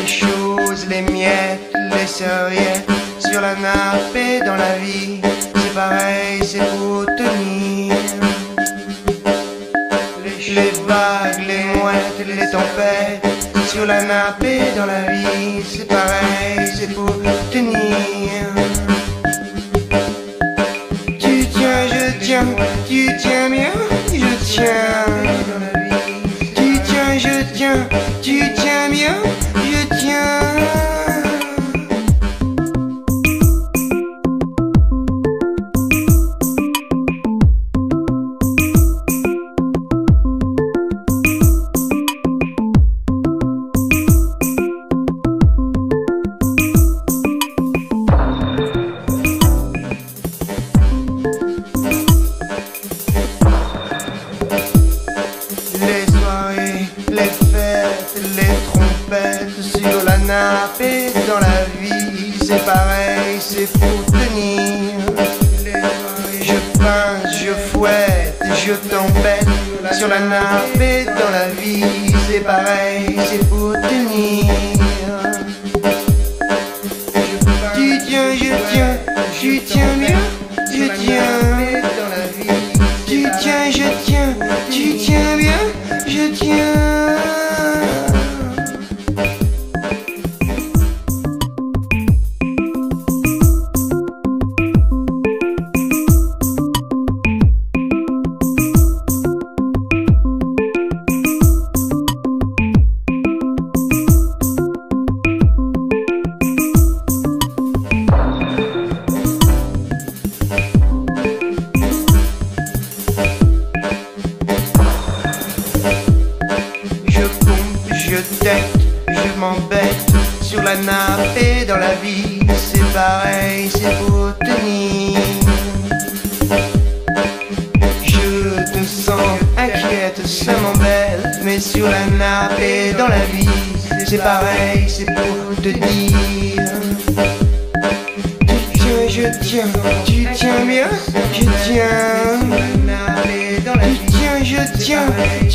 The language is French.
Les choses, les miettes, les serviettes, sur la nappe et dans la vie, c'est pareil, c'est pour tenir. Les vagues, les mouettes, les tempêtes, sur la nappe et dans la vie, c'est pareil, c'est pour tenir. Tu tiens, je tiens, tu tiens bien. Et dans la vie, c'est pareil, c'est pour tenir. Je pince, je fouette, je t'embête sur la nappe dans la vie, c'est pareil, c'est pour tenir. Tu tiens, je tiens, tu tiens bien, sur la nappe et dans la vie, c'est pareil, c'est pour tenir. Je te sens inquiète, ça m'embête, mais sur la nappe et dans la vie, c'est pareil, c'est pour te dire. Tu tiens, je tiens, tu tiens bien, je tiens. Tu tiens, je tiens, je tiens.